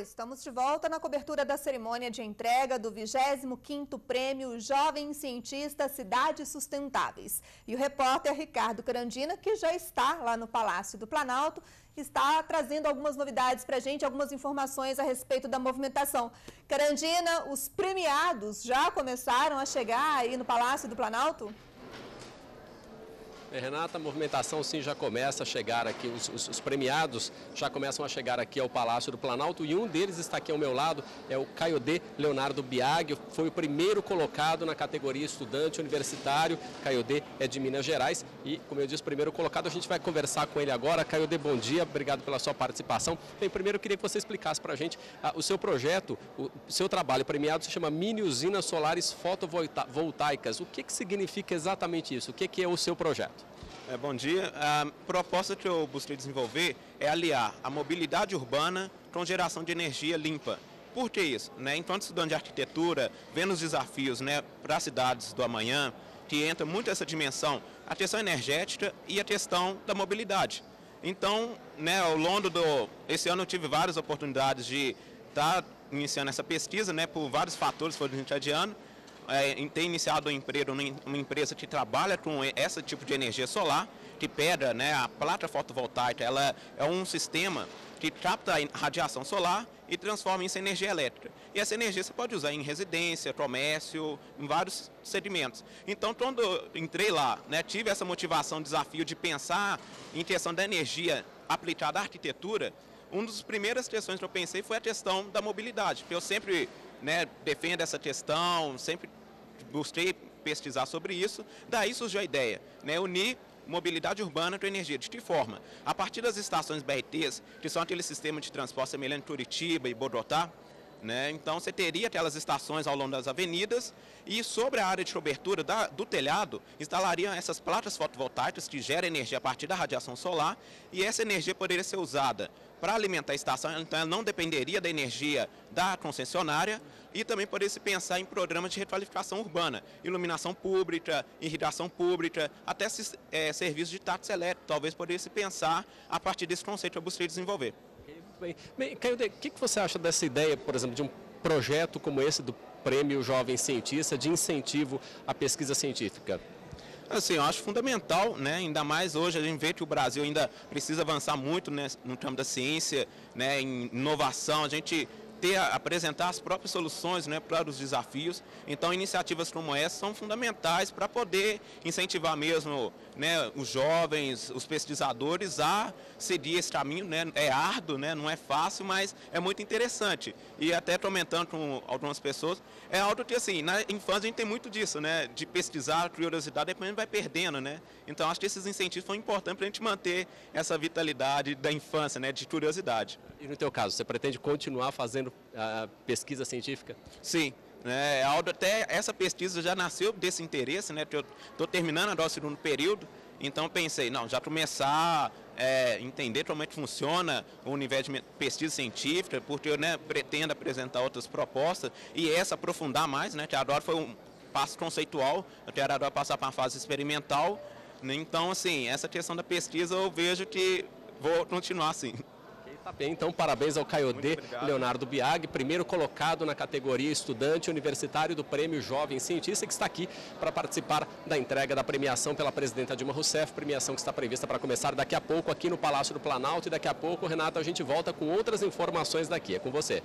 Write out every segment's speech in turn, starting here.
Estamos de volta na cobertura da cerimônia de entrega do 25º Prêmio Jovem Cientista Cidades Sustentáveis. E o repórter Ricardo Carandina, que já está lá no Palácio do Planalto, está trazendo algumas novidades para a gente, algumas informações a respeito da movimentação. Carandina, os premiados já começaram a chegar aí no Palácio do Planalto? É, Renata, a movimentação sim já começa a chegar aqui, os, os, os, premiados já começam a chegar aqui ao Palácio do Planalto e um deles está aqui ao meu lado, é o Caiodê Leonardo Biag, foi o primeiro colocado na categoria estudante universitário, Caiodê é de Minas Gerais e, como eu disse, primeiro colocado, a gente vai conversar com ele agora. Caiodê, bom dia, obrigado pela sua participação. Bem, primeiro eu queria que você explicasse para a gente ah, o seu projeto, o seu trabalho premiado se chama Mini Usinas Solares Fotovoltaicas. O que, que significa exatamente isso? O que, que é o seu projeto? É, bom dia. A proposta que eu busquei desenvolver é aliar a mobilidade urbana com geração de energia limpa. Por que isso? Né? Enquanto estudante de arquitetura, vendo os desafios né, para as cidades do amanhã, que entra muito essa dimensão, a questão energética e a questão da mobilidade. Então, né, ao longo do... Esse ano eu tive várias oportunidades de estar tá iniciando essa pesquisa, né, por vários fatores, durante a de ano, é, ter iniciado um emprego numa empresa que trabalha com esse tipo de energia solar, que pega né, a placa fotovoltaica, ela é um sistema que capta a radiação solar e transforma isso em energia elétrica. E essa energia você pode usar em residência, comércio, em vários segmentos. Então, quando eu entrei lá, né, tive essa motivação, desafio de pensar em questão da energia aplicada à arquitetura, uma das primeiras questões que eu pensei foi a questão da mobilidade, porque eu sempre né, defendo essa questão, sempre busquei pesquisar sobre isso, daí surgiu a ideia, né, unir mobilidade urbana com energia. De que forma? A partir das estações BRTs, que são aquele sistema de transporte semelhante a Curitiba e Bogotá, né? Então você teria aquelas estações ao longo das avenidas e sobre a área de cobertura da, do telhado instalariam essas placas fotovoltaicas que geram energia a partir da radiação solar e essa energia poderia ser usada para alimentar a estação, então ela não dependeria da energia da concessionária e também poderia se pensar em programas de requalificação urbana, iluminação pública, irrigação pública, até é, serviços de táxi elétrico, talvez poderia se pensar a partir desse conceito que eu busquei desenvolver bem. Bem, Caio, o que, que você acha dessa ideia, por exemplo, de um projeto como esse do Prêmio Jovem Cientista de incentivo à pesquisa científica? Assim, eu acho fundamental, né? ainda mais hoje a gente vê que o Brasil ainda precisa avançar muito né, no campo da ciência, né, em inovação. A gente ter, apresentar as próprias soluções né, para os desafios. Então, iniciativas como essa são fundamentais para poder incentivar mesmo né, os jovens, os pesquisadores a seguir esse caminho. Né? É árduo, né? não é fácil, mas é muito interessante. E até comentando com algumas pessoas, é algo que assim, na infância a gente tem muito disso, né? de pesquisar, curiosidade, depois a gente vai perdendo. Né? Então, acho que esses incentivos são importantes para a gente manter essa vitalidade da infância, né? de curiosidade. E no teu caso, você pretende continuar fazendo a pesquisa científica? Sim. É, até essa pesquisa já nasceu desse interesse, né? Eu estou terminando agora o segundo período, então pensei, não, já começar a é, entender como é que funciona o universo de pesquisa científica, porque eu né, pretendo apresentar outras propostas e essa aprofundar mais, né? Que agora foi um passo conceitual, eu quero agora passar para uma fase experimental. Né? Então, assim, essa questão da pesquisa eu vejo que vou continuar assim. Tá bem, então parabéns ao Caiodê Leonardo Biag, primeiro colocado na categoria estudante universitário do Prêmio Jovem Cientista, que está aqui para participar da entrega da premiação pela presidenta Dilma Rousseff, premiação que está prevista para começar daqui a pouco aqui no Palácio do Planalto e daqui a pouco, Renata, a gente volta com outras informações daqui. É com você.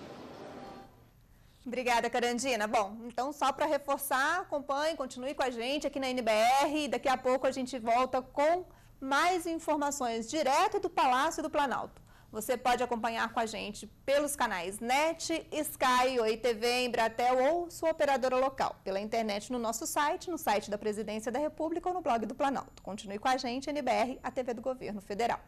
Obrigada, Carandina. Bom, então só para reforçar, acompanhe, continue com a gente aqui na NBR. Daqui a pouco a gente volta com mais informações direto do Palácio do Planalto. Você pode acompanhar com a gente pelos canais NET, Sky, Oi TV, Embratel ou sua operadora local, pela internet no nosso site, no site da Presidência da República ou no blog do Planalto. Continue com a gente, NBR, a TV do Governo Federal.